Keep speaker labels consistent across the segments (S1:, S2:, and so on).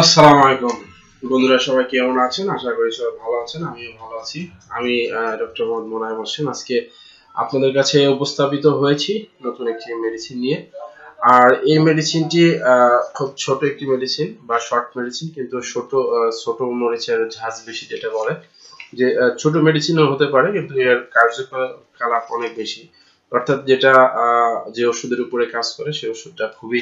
S1: আসসালামু আলাইকুম। বন্ধুরা, সবাই কেমন আছেন? আশা করি সবাই ভালো আছেন, আমিও ভালো আছি। আমি ডক্টর মোহাম্মদ মোনায়েম হোসেন। আজকে আপনাদের কাছে উপস্থাপিত হয়েছি নতুন একটি মেডিসিন নিয়ে। আর এই মেডিসিনটি খুব ছোট একটি মেডিসিন বা শর্ট মেডিসিন কিন্তু ছোট ছোট মরিচের ঝাঁজ বেশি যেটা বলে। যে ছোট মেডিসিনও হতে পারে, কিন্তু এর কার্যকলাপ অনেক বেশি। অর্থাৎ যেটা যে ওষুধের উপরে কাজ করে, সেই ওষুধটা খুবই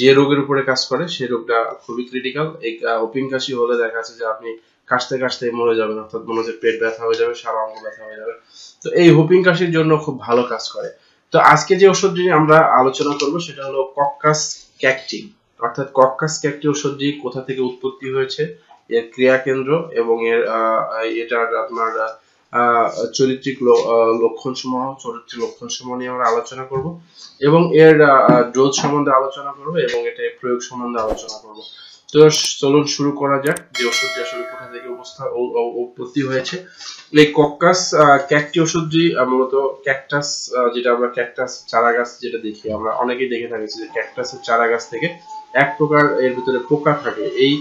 S1: যে রোগের উপরে কাজ করে সেই রোগটা খুবই ক্রিটিক্যাল এই ওপিং কাশি হলে দেখা যাচ্ছে যে আপনি কাশতে কাশতে মরে যাবেন, অর্থাৎ মনে হচ্ছে পেট ব্যথা হয়ে যাবে, সারা অঙ্গ ব্যথা হয়ে যাবে। তো এই হোপিং কাশির জন্য খুব ভালো কাজ করে। তো আজকে যে ওষুধটি আমরা আলোচনা করব, সেটা হলো কক্কাস ক্যাকটি। অর্থাৎ কক্কাস ক্যাকটি ওষুধটি কোথা থেকে উৎপত্তি হয়েছে, এর ক্রিয়া কেন্দ্র এবং এর এটার আপনার চরিত্রিক লক্ষণ সমূহ চরিত্রিক লক্ষণ সমূহ নিয়ে আমরা আলোচনা করব এবং এর ডোজ সম্বন্ধে আলোচনা করব এবং এটা প্রয়োগ সম্বন্ধে আলোচনা করব। তো চলুন শুরু করা যাক, যে ওষুধটি আসলে কোথা থেকে অবস্থা উৎপত্তি হয়েছে। এই কক্কাস ক্যাকটি ওষুধটি মূলত ক্যাকটাস যেটা আমরা ক্যাকটাস চারা গাছ যেটা দেখি, আমরা অনেকেই দেখে থাকি যে ক্যাকটাসের চারা গাছ থেকে এক প্রকার এর ভিতরে পোকা থাকে। এই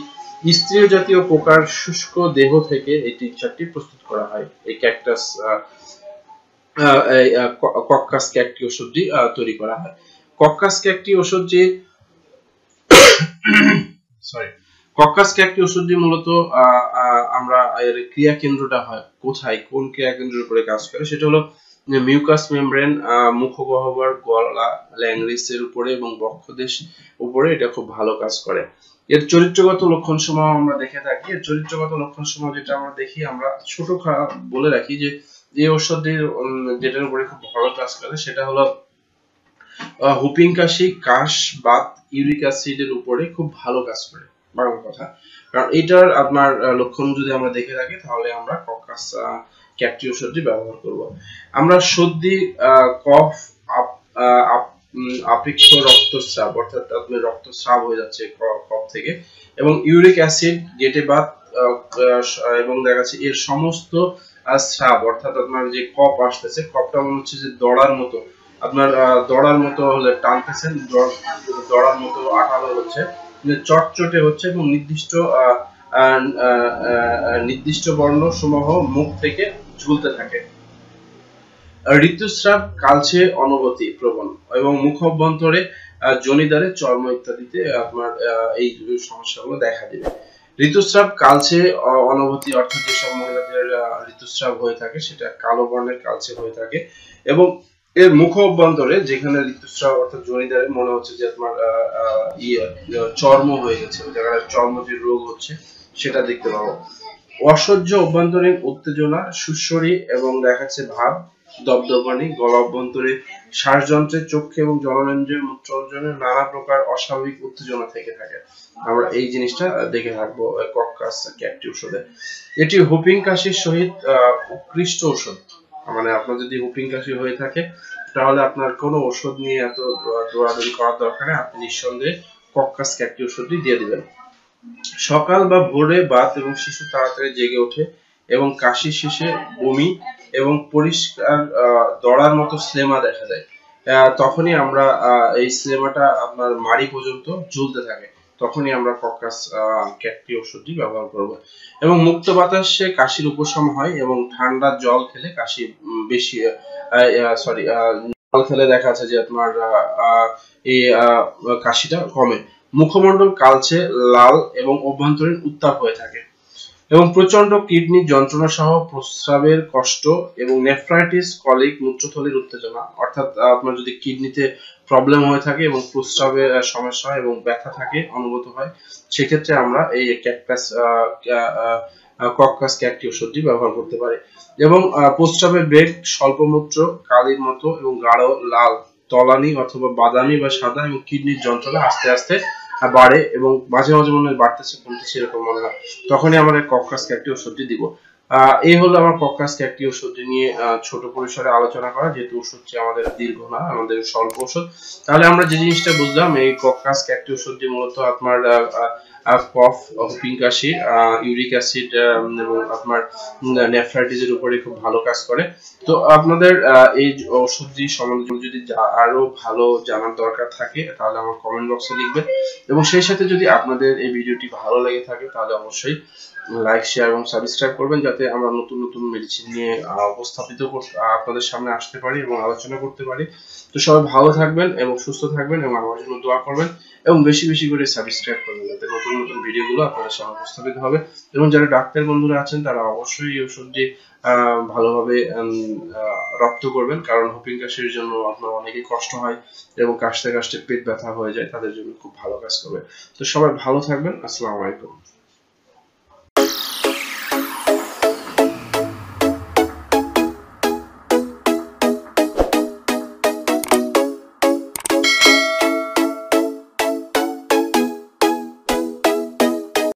S1: স্ত্রীয় জাতীয় পোকার শুষ্ক দেহ থেকে এই টিনচারটি প্রস্তুত করা হয়। এই ক্যাকটাস কক্কাস ক্যাকটি ওষুধটি তৈরি করা হয়। কক্কাস ক্যাকটি ওষুধটি সরি কক্কাস ক্যাকটি ওষুধটি মূলত আমরা এর ক্রিয়া কেন্দ্রটা হয় কোথায়, কোন ক্রিয়া কেন্দ্রের উপরে কাজ করে, সেটা হলো মিউকাস মেমব্রেন মুখগহ্বর, গলা ল্যাংরিসের উপরে এবং বক্ষদেশ উপরে এটা খুব ভালো কাজ করে। এর চরিত্রগত লক্ষণ সমূহ আমরা দেখে থাকি। এর চরিত্রগত লক্ষণ সমূহ যেটা আমরা দেখি, আমরা ছোট বলে রাখি যে যে ওষুধটির যেটার উপরে খুব ভালো কাজ করে, সেটা হলো হুপিং কাশি, কাশ, বাত, ইউরিক অ্যাসিডের উপরে খুব ভালো কাজ করে। বাংলা কথা। কারণ এটার আপনার লক্ষণ যদি আমরা দেখে থাকি, তাহলে আমরা ককাস ক্যাপটি ব্যবহার করব। আমরা সর্দি কফ আপেক্ষ রক্তস্রাব, অর্থাৎ আপনার রক্তস্রাব হয়ে যাচ্ছে থেকে। এবং ইউরিক অ্যাসিড গেটে বাত এবং দেখা যাচ্ছে এর সমস্ত স্রাব, অর্থাৎ আপনার যে কপ আসতেছে, কপটা মনে হচ্ছে যে দড়ার মতো। আপনার দড়ার মতো হলে টানতেছেন দড়ার মতো আঠালো হচ্ছে। চটচটে হচ্ছে এবং নির্দিষ্ট নির্দিষ্ট বর্ণ সমূহ মুখ থেকে ঝুলতে থাকে। ঋতুস্রাব, কালচে অনুভূতি প্রবণ এবং মুখ অভ্যন্তরে জনিদারে চর্ম ইত্যাদিতে আপনার এই সমস্যাগুলো দেখা দিবে। ঋতুস্রাব কালচে অনুভূতি অর্থাৎ যেসব মহিলাদের ঋতুস্রাব হয়ে থাকে, সেটা কালো বর্ণের কালচে হয়ে থাকে। এবং এর মুখ অভ্যন্তরে যেখানে ঋতুস্রাব, অর্থাৎ জনিদারে মনে হচ্ছে যে আপনার ইয়ে চর্ম হয়ে গেছে ওই চর্ম যে রোগ হচ্ছে, সেটা দেখতে পাবো। অসহ্য অভ্যন্তরীণ উত্তেজনা সুস্বরী এবং দেখাচ্ছে ভাব দবদবানি গলা অভ্যন্তরে শ্বাসযন্ত্রের চক্ষে এবং জননেন্দ্রিয় মূত্রঞ্জনের নানা প্রকার অস্বাভাবিক উত্তেজনা থেকে থাকে। আমরা এই জিনিসটা দেখে থাকব কক্কাস ক্যাপটি ওষুধে এটি হুপিং কাশির সহিত উৎকৃষ্ট ওষুধ মানে আপনার যদি হুপিং কাশি হয়ে থাকে, তাহলে আপনার কোনো ওষুধ নিয়ে এত দৌড়াদৌড়ি করার দরকার নেই। আপনি নিঃসন্দেহে কক্কাস ক্যাপটি ওষুধটি দিয়ে দিবেন। সকাল বা ভোরে বাত এবং শিশু তাড়াতাড়ি জেগে ওঠে এবং কাশি শেষে বমি এবং পরিষ্কার দড়ার মতো স্লেমা দেখা যায়। তখনই আমরা এই স্লেমাটা আপনার মাড়ি পর্যন্ত ঝুলতে থাকে। তখনই আমরা ককাস ক্যাটপি ওষুধটি ব্যবহার করব। এবং মুক্ত বাতাসে কাশির উপশম হয় এবং ঠান্ডা জল খেলে কাশি বেশি সরি জল খেলে দেখা যাচ্ছে যে আপনার এই কাশিটা কমে। মুখমণ্ডল কালচে, লাল এবং অভ্যন্তরীণ উত্তাপ হয়ে থাকে। এবং প্রচণ্ড কিডনি যন্ত্রণা সহ প্রস্রাবের কষ্ট এবং নেফ্রাইটিস কলিক মূত্রথলির উত্তেজনা। অর্থাৎ আপনার যদি কিডনিতে প্রবলেম হয়ে থাকে এবং প্রস্রাবের সমস্যা এবং ব্যথা থাকে, অনুভূত হয়, সেক্ষেত্রে আমরা এই ক্যাকটাস কক্কাস ক্যাকটি ওষুধটি ব্যবহার করতে পারি। এবং প্রস্রাবের বেগ স্বল্পমূত্র, কালির মতো এবং গাঢ় লাল, তলানি অথবা বাদামি বা সাদা এবং কিডনির যন্ত্রণা আস্তে আস্তে বাড়ে এবং মাঝে মাঝে মনে হয় বাড়তেছে কমতেছে এরকম মনে হয় তখনই আমরা কক্কাস ক্যাকটি ওষুধটি দিব। এই হলো আমার পডকাস্টে একটি ওষুধ নিয়ে ছোট পরিসরে আলোচনা করা, যেহেতু ওষুধটি আমাদের দীর্ঘ না, আমাদের স্বল্প ওষুধ। তাহলে আমরা যে জিনিসটা বুঝলাম, এই ককাস একটি ওষুধটি মূলত আপনার কফ হুপিং কাশি ইউরিক অ্যাসিড এবং আপনার নেফ্রাইটিসের উপরে খুব ভালো কাজ করে। তো আপনাদের এই ওষুধটি সম্বন্ধে যদি আরও ভালো জানার দরকার থাকে, তাহলে আমার কমেন্ট বক্সে লিখবেন। এবং সেই সাথে যদি আপনাদের এই ভিডিওটি ভালো লেগে থাকে, তাহলে অবশ্যই লাইক শেয়ার এবং সাবস্ক্রাইব করবেন, যাতে আমরা নতুন নতুন মেডিসিন নিয়ে উপস্থাপিত আপনাদের সামনে আসতে পারি এবং আলোচনা করতে পারি। তো সবাই ভালো থাকবেন এবং সুস্থ থাকবেন এবং আমার জন্য দোয়া করবেন এবং বেশি বেশি করে সাবস্ক্রাইব করবেন, যাতে নতুন নতুন ভিডিওগুলো আপনাদের সামনে উপস্থাপিত হবে। এবং যারা ডাক্তার বন্ধুরা আছেন, তারা অবশ্যই এই ওষুধটি ভালোভাবে রপ্ত করবেন। কারণ হুপিং কাশির জন্য আপনার অনেকই কষ্ট হয় এবং কাশতে কাশতে পেট ব্যথা হয়ে যায়, তাদের জন্য খুব ভালো কাজ করবে। তো সবাই ভালো থাকবেন। আসসালামু আলাইকুম।